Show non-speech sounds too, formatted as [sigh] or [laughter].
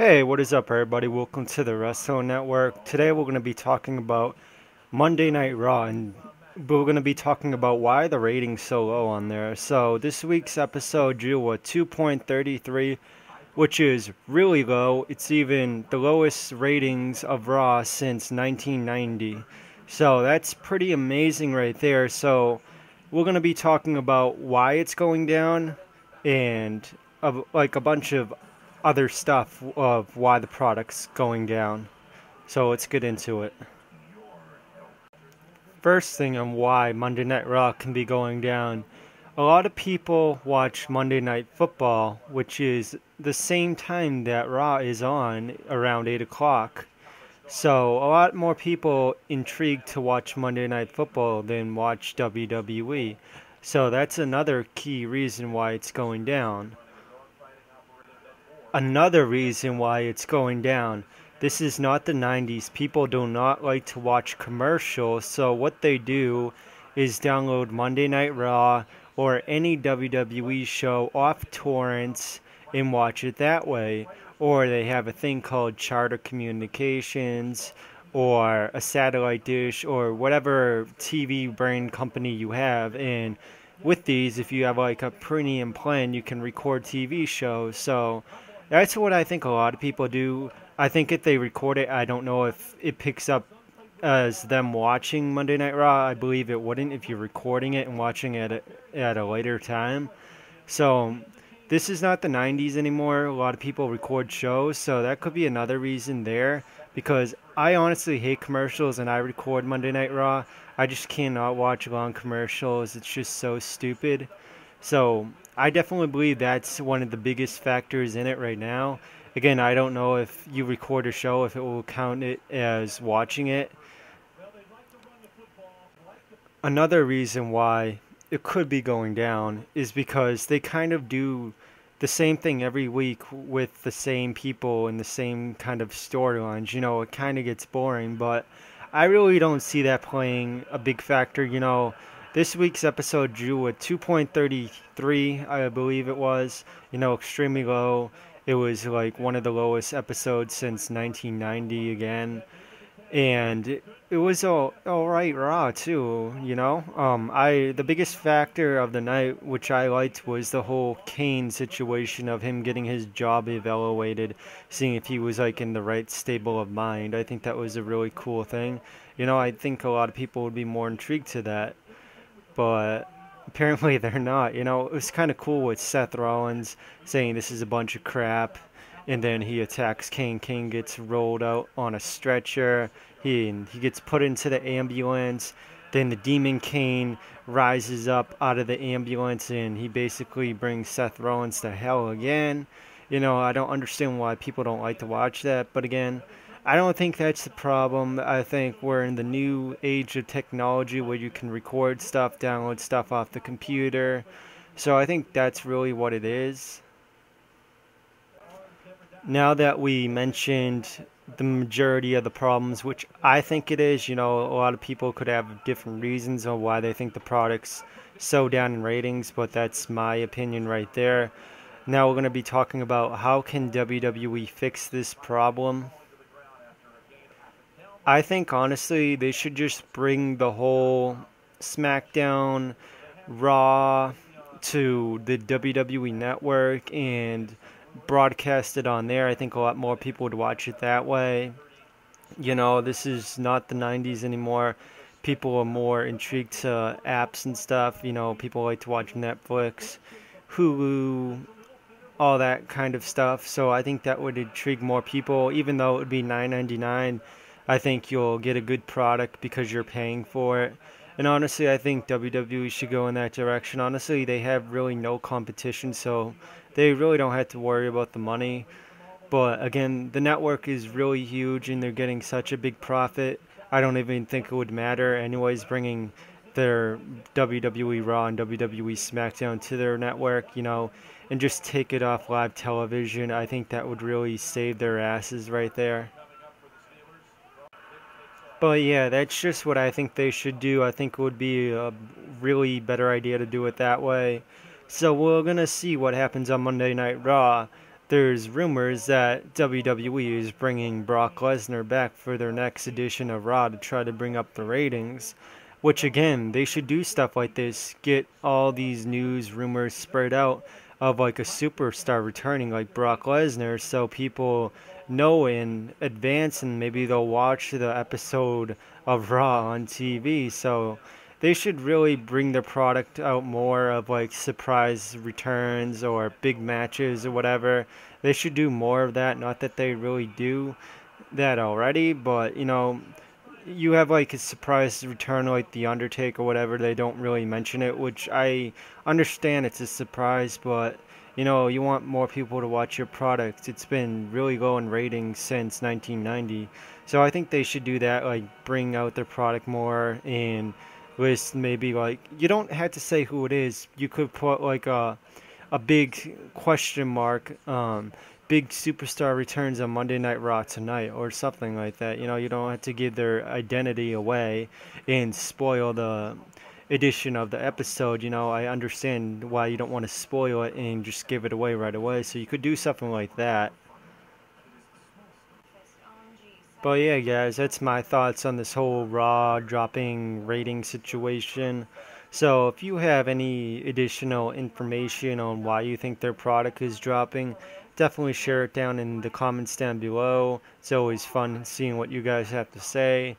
Hey, what is up, everybody? Welcome to the Wrestling Network. Today we're going to be talking about Monday Night Raw, and we're going to be talking about why the rating's so low on there. So, this week's episode drew a 2.33, which is really low. It's even the lowest ratings of Raw since 1990. So, that's pretty amazing right there. So, we're going to be talking about why it's going down and uh, like a bunch of other stuff of why the product's going down. So let's get into it. First thing on why Monday Night Raw can be going down. A lot of people watch Monday Night Football, which is the same time that Raw is on, around 8 o'clock. So, a lot more people intrigued to watch Monday Night Football than watch WWE. So, that's another key reason why it's going down another reason why it's going down. This is not the 90s. People do not like to watch commercials, so what they do is download Monday Night Raw or any WWE show off torrents and watch it that way. Or they have a thing called Charter Communications or a satellite dish or whatever TV brand company you have. And with these, if you have like a premium plan, you can record TV shows. So that's what I think a lot of people do. I think if they record it, I don't know if it picks up as them watching Monday Night Raw. I believe it wouldn't if you're recording it and watching it at a, at a later time. So this is not the 90s anymore. A lot of people record shows, so that could be another reason there. Because I honestly hate commercials and I record Monday Night Raw. I just cannot watch long commercials. It's just so stupid. So I definitely believe that's one of the biggest factors in it right now. Again, I don't know if you record a show if it will count it as watching it. Another reason why it could be going down is because they kind of do the same thing every week with the same people and the same kind of storylines. You know, it kind of gets boring, but I really don't see that playing a big factor. You know, this week's episode drew a 2.33, I believe it was. You know, extremely low. It was like one of the lowest episodes since 1990 again. And it, was all all right raw too, you know. Um, I the biggest factor of the night, which I liked, was the whole Kane situation of him getting his job evaluated, seeing if he was like in the right stable of mind. I think that was a really cool thing. You know, I think a lot of people would be more intrigued to that but apparently [laughs] they're not. You know, it was kind of cool with Seth Rollins saying this is a bunch of crap, and then he attacks Kane. Kane gets rolled out on a stretcher. He he gets put into the ambulance. Then the Demon Kane rises up out of the ambulance, and he basically brings Seth Rollins to hell again. You know, I don't understand why people don't like to watch that, but again, I don't think that's the problem. I think we're in the new age of technology where you can record stuff, download stuff off the computer. So I think that's really what it is. Now that we mentioned the majority of the problems, which I think it is, you know, a lot of people could have different reasons on why they think the product's so down in ratings, but that's my opinion right there. Now we're going to be talking about how can WWE fix this problem. I think honestly they should just bring the whole SmackDown, Raw to the WWE network and broadcast it on there. I think a lot more people would watch it that way. You know, this is not the 90s anymore. People are more intrigued to apps and stuff. You know, people like to watch Netflix, Hulu, all that kind of stuff. So I think that would intrigue more people, even though it would be 9.99 I think you'll get a good product because you're paying for it. And honestly, I think WWE should go in that direction. Honestly, they have really no competition, so they really don't have to worry about the money. But again, the network is really huge and they're getting such a big profit. I don't even think it would matter. Anyways, bringing their WWE Raw and WWE SmackDown to their network, you know, and just take it off live television. I think that would really save their asses right there. But yeah, that's just what I think they should do. I think it would be a really better idea to do it that way. So we're going to see what happens on Monday Night Raw. there's rumors that WWE is bringing Brock Lesnar back for their next edition of Raw to try to bring up the ratings. Which again, they should do stuff like this, get all these news rumors spread out of like a superstar returning like Brock Lesnar so people know in advance and maybe they'll watch the episode of Raw on TV. So they should really bring their product out more of like surprise returns or big matches or whatever. They should do more of that. Not that they really do that already, but you know, you have like a surprise return like the Undertaker or whatever. They don't really mention it, which I understand it's a surprise, but you know, you want more people to watch your product. It's been really low in ratings since 1990. So I think they should do that, like bring out their product more and list maybe like you don't have to say who it is. You could put like a a big question mark. Um, big superstar returns on Monday Night Raw tonight or something like that. You know, you don't have to give their identity away and spoil the edition of the episode. You know, I understand why you don't want to spoil it and just give it away right away. So you could do something like that. But yeah, guys, that's my thoughts on this whole Raw dropping rating situation. So if you have any additional information on why you think their product is dropping, definitely share it down in the comments down below. It's always fun seeing what you guys have to say.